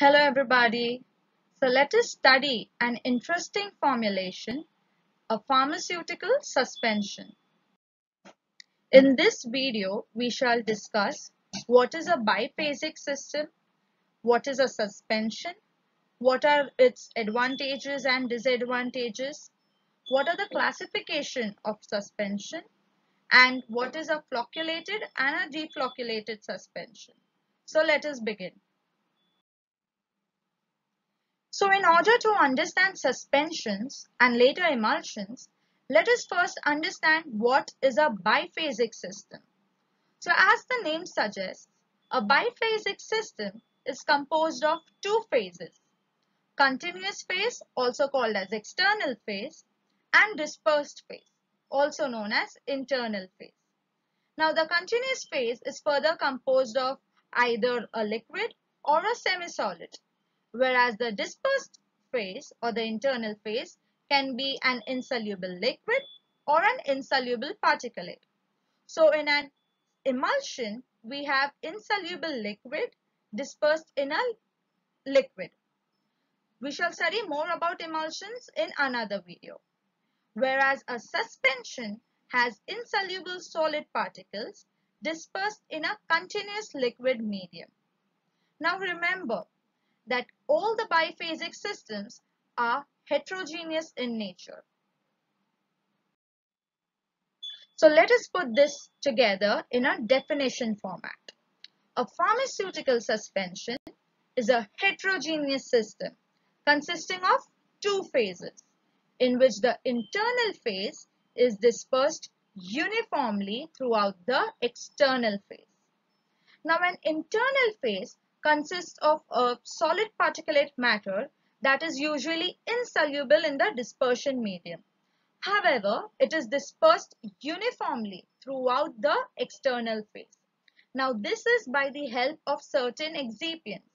Hello everybody. So let us study an interesting formulation, a pharmaceutical suspension. In this video, we shall discuss what is a biphasic system, what is a suspension, what are its advantages and disadvantages, what are the classification of suspension, and what is a flocculated and a deflocculated suspension. So let us begin. So in order to understand suspensions and later emulsions, let us first understand what is a biphasic system. So as the name suggests, a biphasic system is composed of two phases, continuous phase also called as external phase and dispersed phase also known as internal phase. Now the continuous phase is further composed of either a liquid or a semi-solid whereas the dispersed phase or the internal phase can be an insoluble liquid or an insoluble particulate. So in an emulsion, we have insoluble liquid dispersed in a liquid. We shall study more about emulsions in another video. Whereas a suspension has insoluble solid particles dispersed in a continuous liquid medium. Now remember, that all the biphasic systems are heterogeneous in nature. So let us put this together in a definition format. A pharmaceutical suspension is a heterogeneous system consisting of two phases in which the internal phase is dispersed uniformly throughout the external phase. Now an internal phase consists of a solid particulate matter that is usually insoluble in the dispersion medium. However, it is dispersed uniformly throughout the external phase. Now, this is by the help of certain excipients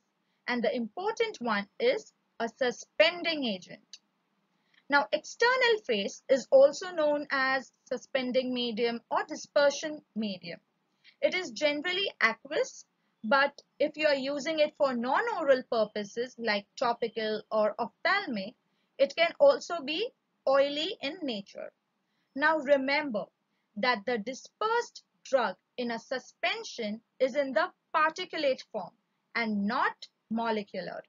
and the important one is a suspending agent. Now, external phase is also known as suspending medium or dispersion medium. It is generally aqueous but if you are using it for non-oral purposes like topical or ophthalmic, it can also be oily in nature. Now remember that the dispersed drug in a suspension is in the particulate form and not molecular.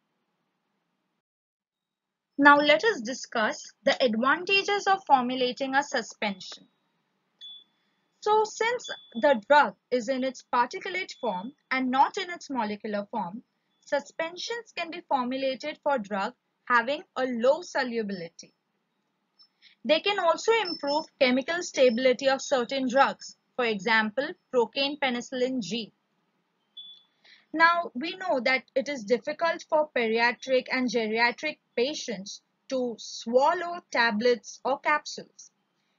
Now let us discuss the advantages of formulating a suspension. So since the drug is in its particulate form and not in its molecular form, suspensions can be formulated for drug having a low solubility. They can also improve chemical stability of certain drugs, for example, procaine penicillin G. Now, we know that it is difficult for pediatric and geriatric patients to swallow tablets or capsules.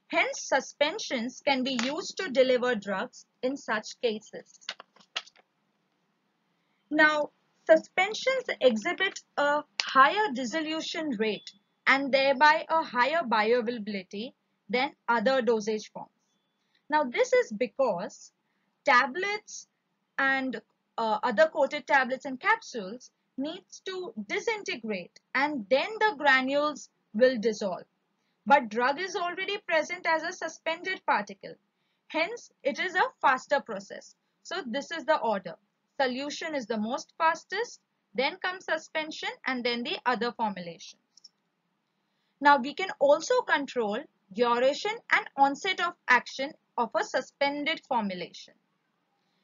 Hence, suspensions can be used to deliver drugs in such cases. Now, suspensions exhibit a higher dissolution rate and thereby a higher bioavailability than other dosage forms. Now, this is because tablets and uh, other coated tablets and capsules needs to disintegrate and then the granules will dissolve but drug is already present as a suspended particle. Hence, it is a faster process. So, this is the order. Solution is the most fastest, then comes suspension and then the other formulations. Now, we can also control duration and onset of action of a suspended formulation.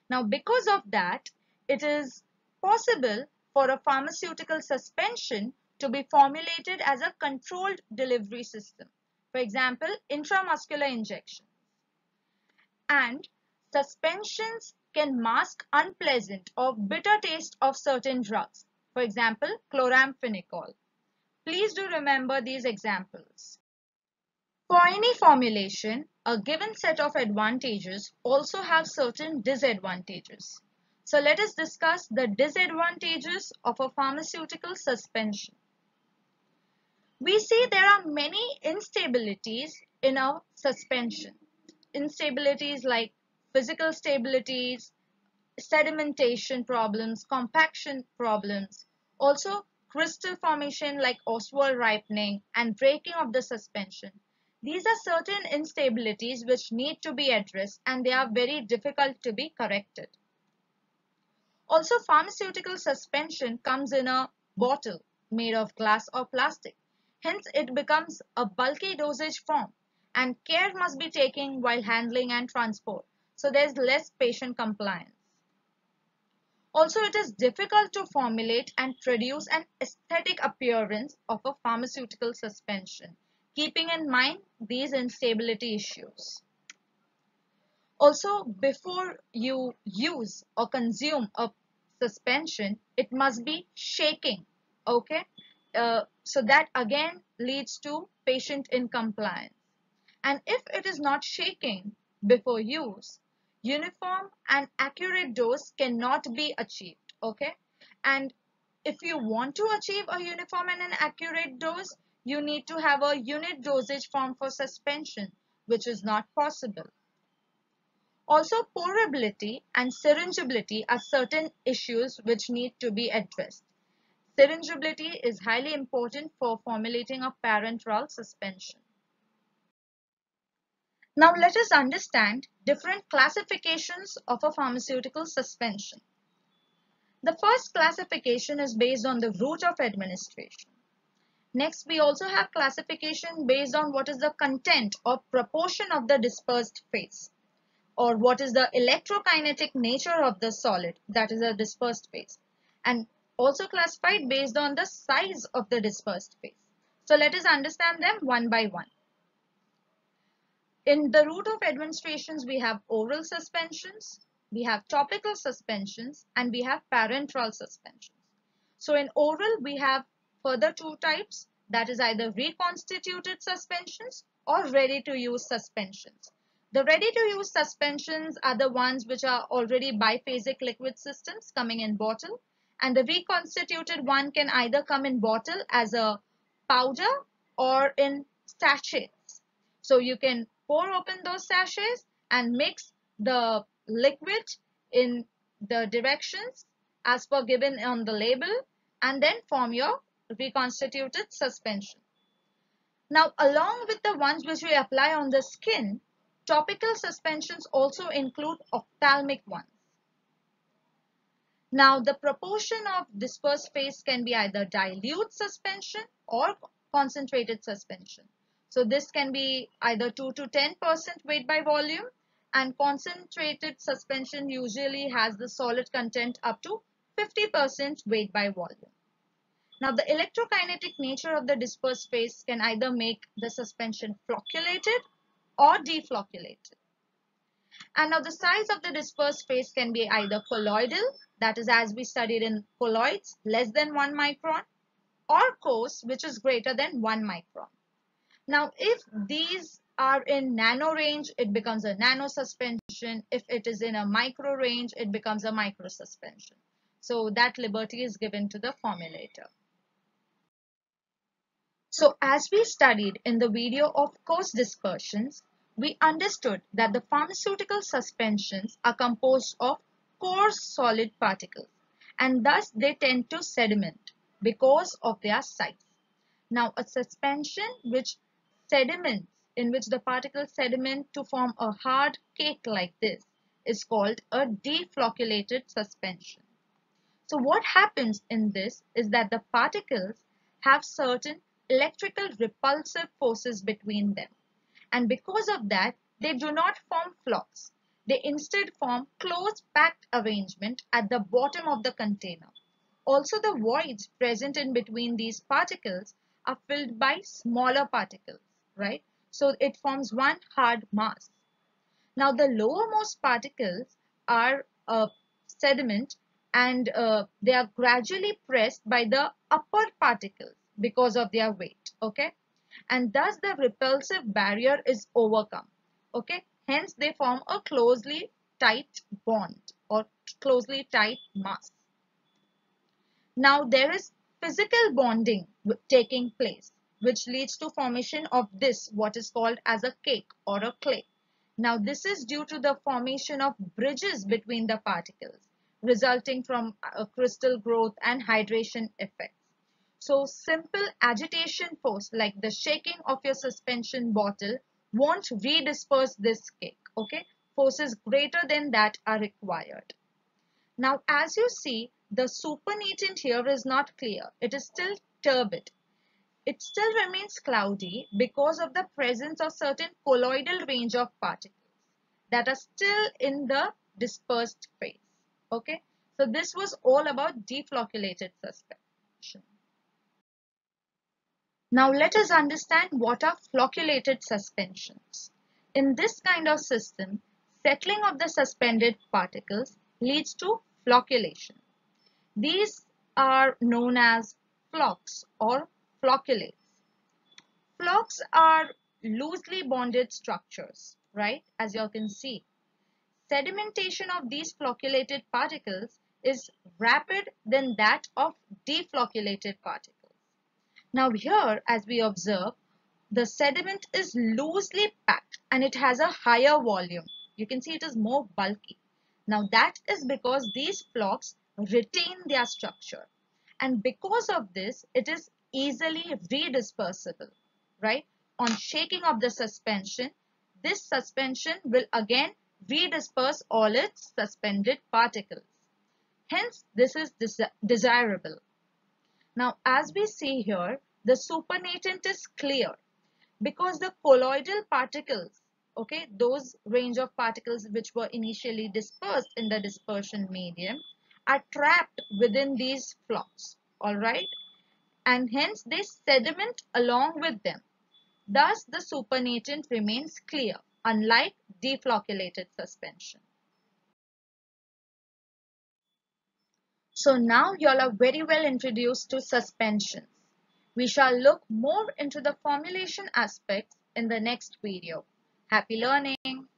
Now, because of that, it is possible for a pharmaceutical suspension to be formulated as a controlled delivery system. For example, intramuscular injection. And suspensions can mask unpleasant or bitter taste of certain drugs. For example, chloramphenicol. Please do remember these examples. For any formulation, a given set of advantages also have certain disadvantages. So let us discuss the disadvantages of a pharmaceutical suspension we see there are many instabilities in a suspension. Instabilities like physical stabilities, sedimentation problems, compaction problems, Also, crystal formation like Ostwald ripening and breaking of the suspension. These are certain instabilities which need to be addressed and they are very difficult to be corrected. Also, pharmaceutical suspension comes in a bottle made of glass or plastic. Hence, it becomes a bulky dosage form and care must be taken while handling and transport. So, there is less patient compliance. Also, it is difficult to formulate and produce an aesthetic appearance of a pharmaceutical suspension, keeping in mind these instability issues. Also, before you use or consume a suspension, it must be shaking, okay? Uh, so that again leads to patient incompliance. And if it is not shaking before use, uniform and accurate dose cannot be achieved okay? And if you want to achieve a uniform and an accurate dose you need to have a unit dosage form for suspension which is not possible. Also pourability and syringeability are certain issues which need to be addressed syringeability is highly important for formulating a parenteral suspension now let us understand different classifications of a pharmaceutical suspension. The first classification is based on the route of administration. Next, we also have classification based on what is the content or proportion of the dispersed phase or what is the electrokinetic nature of the solid that is a dispersed phase and also classified based on the size of the dispersed phase. So let us understand them one by one. In the route of administrations, we have oral suspensions, we have topical suspensions, and we have parenteral suspensions. So in oral, we have further two types, that is either reconstituted suspensions or ready-to-use suspensions. The ready-to-use suspensions are the ones which are already biphasic liquid systems coming in bottle and the reconstituted one can either come in bottle as a powder or in sachets. So you can pour open those sachets and mix the liquid in the directions as per given on the label and then form your reconstituted suspension. Now along with the ones which we apply on the skin, topical suspensions also include ophthalmic ones. Now the proportion of dispersed phase can be either dilute suspension or concentrated suspension. So this can be either 2 to 10% weight by volume and concentrated suspension usually has the solid content up to 50% weight by volume. Now the electrokinetic nature of the dispersed phase can either make the suspension flocculated or deflocculated. And now the size of the dispersed phase can be either colloidal, that is as we studied in colloids, less than 1 micron, or coarse, which is greater than 1 micron. Now, if these are in nano range, it becomes a nano suspension. If it is in a micro range, it becomes a micro suspension. So that liberty is given to the formulator. So as we studied in the video of coarse dispersions, we understood that the pharmaceutical suspensions are composed of coarse solid particles and thus they tend to sediment because of their size. Now a suspension which sediments in which the particles sediment to form a hard cake like this is called a deflocculated suspension. So what happens in this is that the particles have certain electrical repulsive forces between them and because of that they do not form flocks. They instead form close packed arrangement at the bottom of the container. Also the voids present in between these particles are filled by smaller particles right? So it forms one hard mass. Now the lowermost particles are uh, sediment and uh, they are gradually pressed by the upper particles because of their weight, okay? And thus the repulsive barrier is overcome, okay? Hence they form a closely tight bond or closely tight mass. Now there is physical bonding taking place which leads to formation of this what is called as a cake or a clay. Now this is due to the formation of bridges between the particles resulting from uh, crystal growth and hydration effects. So simple agitation force like the shaking of your suspension bottle won't redisperse this cake. Okay, forces greater than that are required. Now as you see the supernatant here is not clear. It is still turbid. It still remains cloudy because of the presence of certain colloidal range of particles that are still in the dispersed phase. Okay, so this was all about deflocculated suspension. Now let us understand what are flocculated suspensions. In this kind of system, settling of the suspended particles leads to flocculation. These are known as flocks or flocculates. Flocks are loosely bonded structures, right, as you can see. Sedimentation of these flocculated particles is rapid than that of deflocculated particles. Now here, as we observe, the sediment is loosely packed and it has a higher volume. You can see it is more bulky. Now that is because these flocks retain their structure. And because of this, it is easily redispersible, right? On shaking of the suspension, this suspension will again redisperse all its suspended particles. Hence, this is desirable. Now, as we see here, the supernatant is clear because the colloidal particles, okay, those range of particles which were initially dispersed in the dispersion medium are trapped within these flocks, all right, and hence they sediment along with them. Thus, the supernatant remains clear, unlike deflocculated suspension. So now you all are very well introduced to suspensions. We shall look more into the formulation aspects in the next video. Happy learning!